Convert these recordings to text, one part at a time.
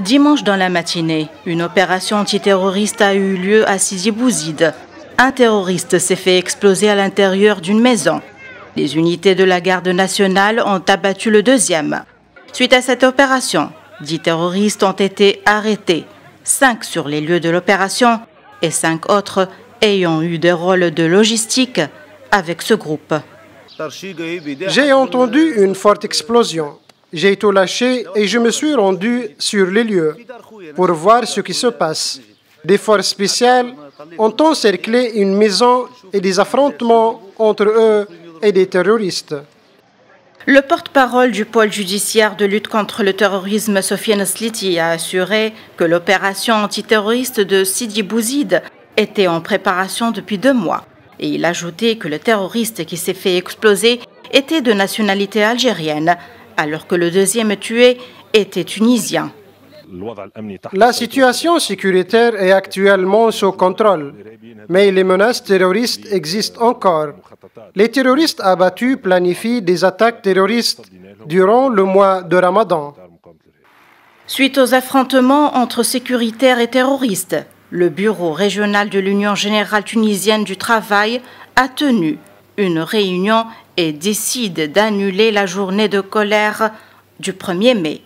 Dimanche dans la matinée, une opération antiterroriste a eu lieu à Sidi Bouzid. Un terroriste s'est fait exploser à l'intérieur d'une maison. Les unités de la garde nationale ont abattu le deuxième. Suite à cette opération, dix terroristes ont été arrêtés, cinq sur les lieux de l'opération et cinq autres ayant eu des rôles de logistique avec ce groupe. J'ai entendu une forte explosion. J'ai tout lâché et je me suis rendu sur les lieux pour voir ce qui se passe. Des forces spéciales ont encerclé une maison et des affrontements entre eux et des terroristes. Le porte-parole du pôle judiciaire de lutte contre le terrorisme, Sofiane Sliti, a assuré que l'opération antiterroriste de Sidi Bouzid était en préparation depuis deux mois. Et il a ajouté que le terroriste qui s'est fait exploser était de nationalité algérienne alors que le deuxième tué était tunisien. La situation sécuritaire est actuellement sous contrôle, mais les menaces terroristes existent encore. Les terroristes abattus planifient des attaques terroristes durant le mois de Ramadan. Suite aux affrontements entre sécuritaires et terroristes, le Bureau régional de l'Union générale tunisienne du travail a tenu une réunion et décide d'annuler la journée de colère du 1er mai.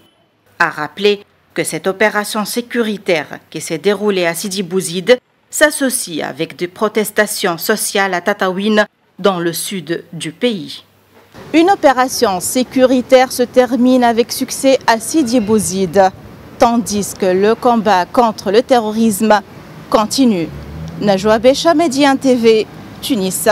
A rappelé que cette opération sécuritaire qui s'est déroulée à Sidi Bouzid s'associe avec des protestations sociales à Tataouine dans le sud du pays. Une opération sécuritaire se termine avec succès à Sidi Bouzid, tandis que le combat contre le terrorisme continue. Najwa TV, Tunis.